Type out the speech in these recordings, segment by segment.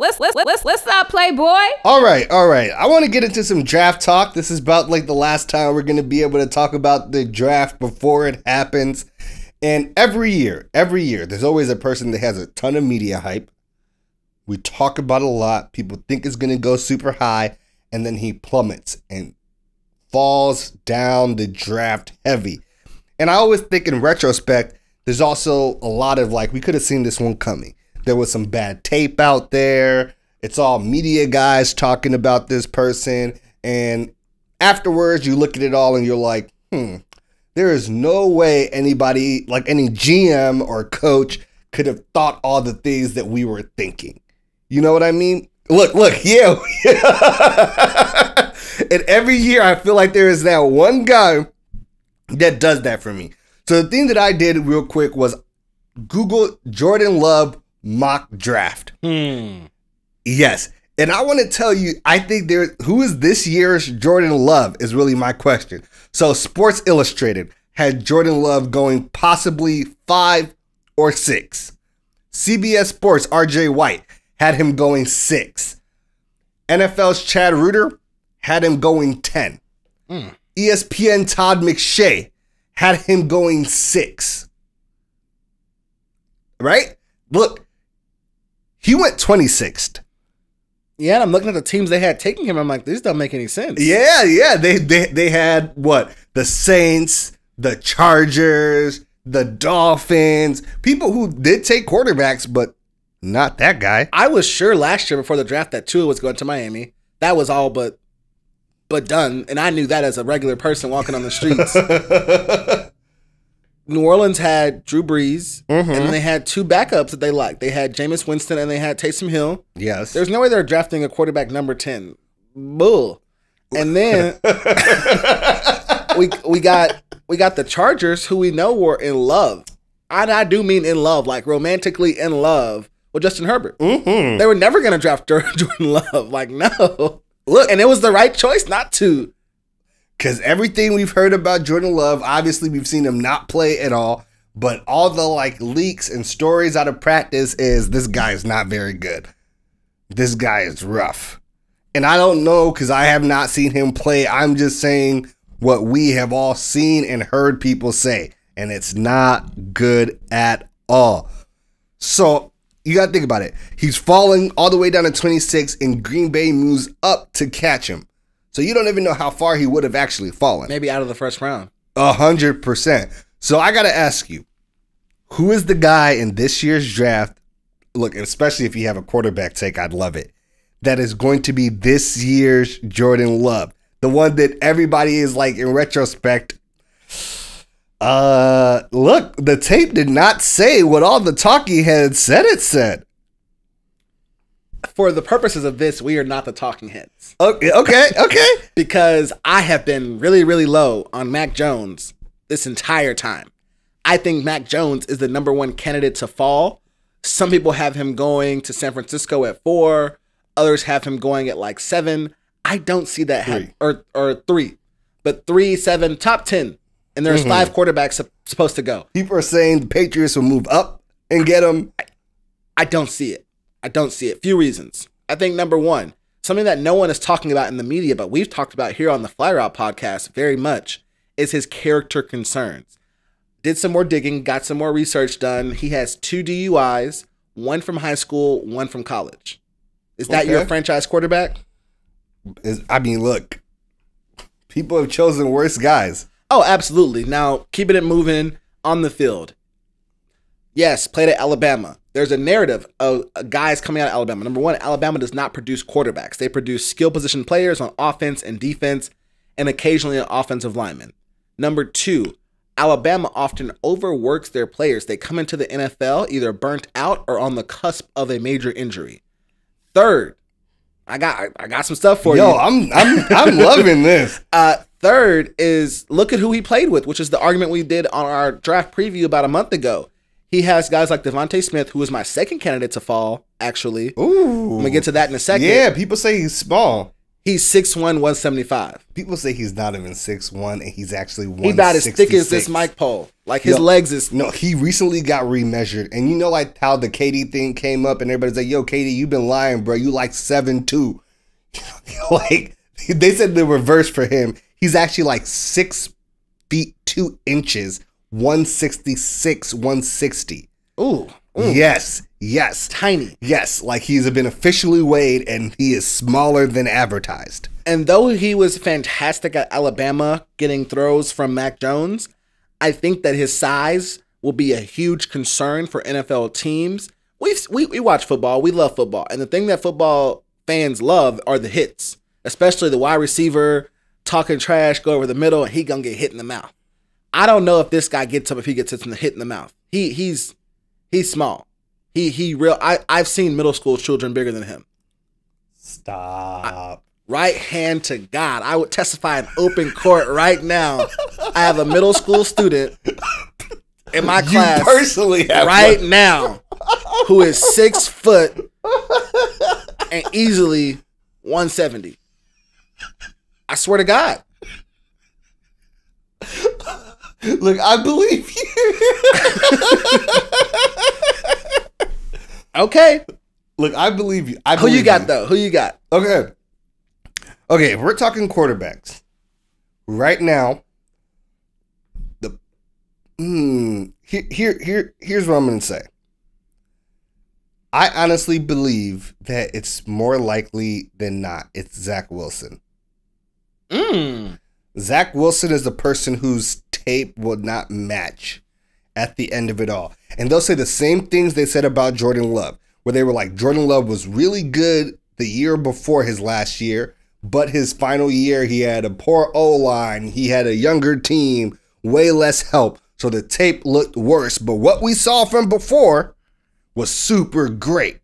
What's what's what's what's up, Playboy? All right, all right. I want to get into some draft talk. This is about like the last time we're going to be able to talk about the draft before it happens. And every year, every year, there's always a person that has a ton of media hype. We talk about a lot. People think it's going to go super high, and then he plummets and falls down the draft heavy. And I always think in retrospect, there's also a lot of like, we could have seen this one coming. There was some bad tape out there. It's all media guys talking about this person. And afterwards, you look at it all and you're like, hmm, there is no way anybody, like any GM or coach, could have thought all the things that we were thinking. You know what I mean? Look, look, yeah. and every year I feel like there is that one guy that does that for me. So the thing that I did real quick was Google Jordan Love mock draft. Hmm. Yes. And I want to tell you, I think there who is this year's Jordan Love is really my question. So Sports Illustrated had Jordan Love going possibly five or six. CBS Sports RJ White had him going six. NFL's Chad Reuter had him going 10. ESPN Todd McShay had him going six. Right? Look, he went 26th. Yeah, and I'm looking at the teams they had taking him. I'm like, these don't make any sense. Yeah, yeah. They they they had what? The Saints, the Chargers, the Dolphins. People who did take quarterbacks, but not that guy. I was sure last year before the draft that Tua was going to Miami. That was all but but done, and I knew that as a regular person walking on the streets. New Orleans had Drew Brees, and then they had two backups that they liked. They had Jameis Winston and they had Taysom Hill. Yes. There's no way they're drafting a quarterback number ten. Bull. And then we we got we got the Chargers, who we know were in love. And I do mean in love, like romantically in love with Justin Herbert. Mhm. They were never gonna draft Jor- Jordan Love. Like, no. Look, and it was the right choice not to. Because everything we've heard about Jordan Love, obviously we've seen him not play at all. But all the like leaks and stories out of practice is this guy is not very good. This guy is rough. And I don't know because I have not seen him play. I'm just saying what we have all seen and heard people say. And it's not good at all. So you got to think about it. He's falling all the way down to 26, and Green Bay moves up to catch him. So you don't even know how far he would have actually fallen. Maybe out of the first round. A hundred percent. So I gotta ask you, who is the guy in this year's draft? Look, especially if you have a quarterback take, I'd love it. That is going to be this year's Jordan Love, the one that everybody is like in retrospect. Uh, look, the tape did not say what all the talking heads said. It said. For the purposes of this, we are not the talking heads. Okay, okay, okay. Because I have been really, really low on Mac Jones this entire time. I think Mac Jones is the number one candidate to fall. Some people have him going to San Francisco at four. Others have him going at like seven. I don't see that happen. Or or three. But three, seven, top ten. And there's five mm-hmm. quarterbacks sup- supposed to go. People are saying the Patriots will move up and get him. I don't see it. I don't see it. Few reasons. I think number one, something that no one is talking about in the media, but we've talked about here on the Fly Route podcast very much, is his character concerns. Did some more digging, got some more research done. He has two DUIs, one from high school, one from college. Is that your franchise quarterback? Is I mean, look, people have chosen worse guys. Oh, absolutely. Now, keeping it moving on the field. Yes, played at Alabama. There's a narrative of uh, guys coming out of Alabama. Number one, Alabama does not produce quarterbacks. They produce skill position players on offense and defense, and occasionally an offensive lineman. Number two, Alabama often overworks their players. They come into the NFL either burnt out or on the cusp of a major injury. Third, I got I, got some stuff for you. Yo, I'm I'm I'm loving this. Uh, third is look at who he played with, which is the argument we did on our draft preview about a month ago. He has guys like DeVonta Smith, who is my second candidate to fall, actually. Ooh, I'm gonna get to that in a second. Yeah, people say he's small. He's 6'1", 175. People say he's not even six one, and he's actually one. He about as thick as this mic pole. Like his Yo, legs is No, he recently got remeasured, and you know like how the KD thing came up, and everybody's like, "Yo, KD, you've been lying, bro. You like seven two. like they said the reverse for him. He's actually like six feet two inches, one sixty six, one sixty. ooh, ooh Yes, yes, tiny. yes. Like he's been officially weighed, and he is smaller than advertised. And though he was fantastic at Alabama getting throws from Mac Jones, I think that his size will be a huge concern for NFL teams. we we we watch football, we love football, and the thing that football fans love are the hits, especially the wide receiver talking trash, go over the middle, and he gonna get hit in the mouth. I don't know if this guy gets up if he gets hit in the hit in the mouth. He he's he's small. He he real. I I've seen middle school children bigger than him. Stop. Right hand to God. I would testify in open court right now. I have a middle school student in my class you personally have right one. now who is six foot and easily 170. I swear to God. Look, I believe you. Okay. Look, I believe you. I Who you believe got though? Who you got? Okay. Okay, if we're talking quarterbacks. Right now, the hmm, here, here, here, here's what I'm gonna say. I honestly believe that it's more likely than not it's Zach Wilson. Mm. Zach Wilson is the person whose tape will not match at the end of it all. And they'll say the same things they said about Jordan Love, where they were like, Jordan Love was really good the year before his last year, but his final year, he had a poor O line, he had a younger team, way less help. So the tape looked worse. But what we saw from before was super great.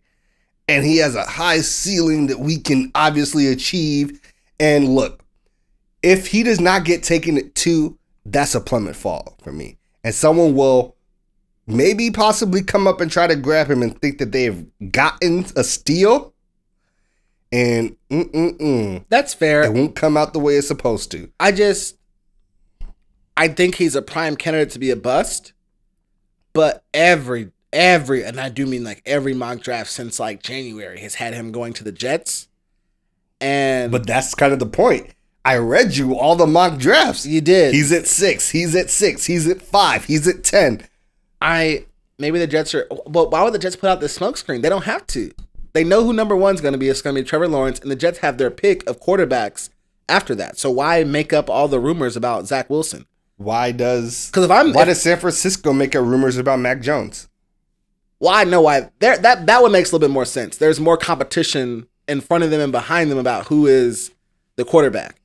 And he has a high ceiling that we can obviously achieve. And look, if he does not get taken at two, that's a plummet fall for me. And someone will maybe possibly come up and try to grab him and think that they've gotten a steal. And mm-mm-mm, That's fair. it won't come out the way it's supposed to. I just I think he's a prime candidate to be a bust. But every every and I do mean like every mock draft since like January has had him going to the Jets. And But that's kind of the point. I read you all the mock drafts. you did. He's at six. He's at six. He's at five. He's at ten. I maybe the Jets are but why would the Jets put out this smokescreen? They don't have to. They know who number one's gonna be. It's gonna be Trevor Lawrence, and the Jets have their pick of quarterbacks after that. So why make up all the rumors about Zach Wilson? Why does 'Cause if I'm- why if- does San Francisco make up rumors about Mac Jones? Well, I know why. There, that that one makes a little bit more sense. There's more competition in front of them and behind them about who is the quarterback.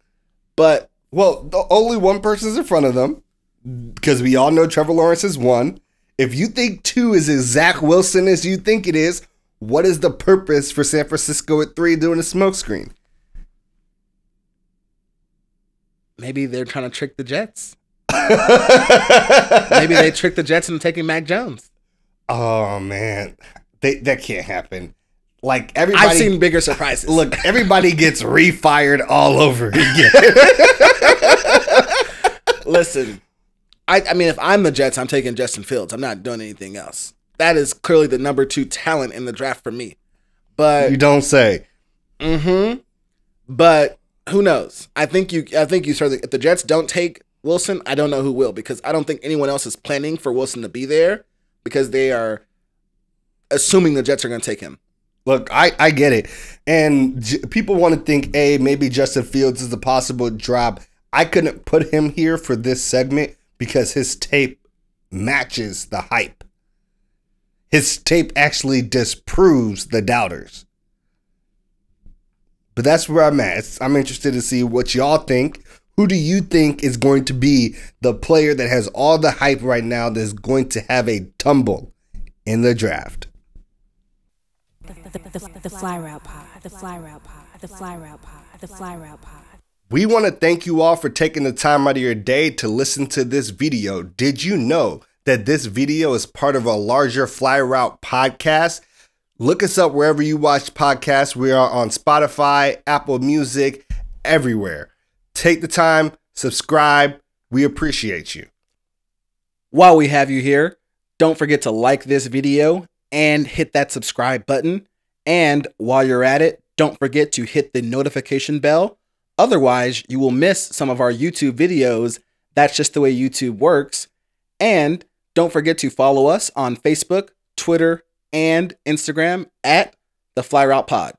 But Well, the only one person's in front of them because we all know Trevor Lawrence is one. If you think two is as Zach Wilson as you think it is, what is the purpose for San Francisco at three doing a smokescreen? maybe they're trying to trick the Jets. Maybe they tricked the Jets into taking Mac Jones. Oh man, they, that can't happen. Like everybody, I've seen bigger surprises. look, everybody gets refired all over again. listen. I, I mean, if I'm the Jets, I'm taking Justin Fields. I'm not doing anything else. That is clearly the number two talent in the draft for me. But you don't say. Mm-hmm. But who knows? I think you. I think you certainly. If the Jets don't take Wilson, I don't know who will because I don't think anyone else is planning for Wilson to be there because they are assuming the Jets are going to take him. Look, I, I get it. And j- people want to think, hey, maybe Justin Fields is a possible drop. I couldn't put him here for this segment because his tape matches the hype. His tape actually disproves the doubters. But that's where I'm at. It's- I'm interested to see what y'all think. Who do you think is going to be the player that has all the hype right now that's going to have a tumble in the draft? The, the, the, the fly route pod. The fly route pod. The fly route pod. The fly route pod. We want to thank you all for taking the time out of your day to listen to this video. Did you know that this video is part of a larger Fly Route podcast? Look us up wherever you watch podcasts. We are on Spotify, Apple Music, everywhere. Take the time, subscribe. We appreciate you. While we have you here, don't forget to like this video and hit that subscribe button. And while you're at it, don't forget to hit the notification bell. Otherwise, you will miss some of our YouTube videos. That's just the way YouTube works. And don't forget to follow us on Facebook, Twitter, and Instagram at the Fly Route Pod.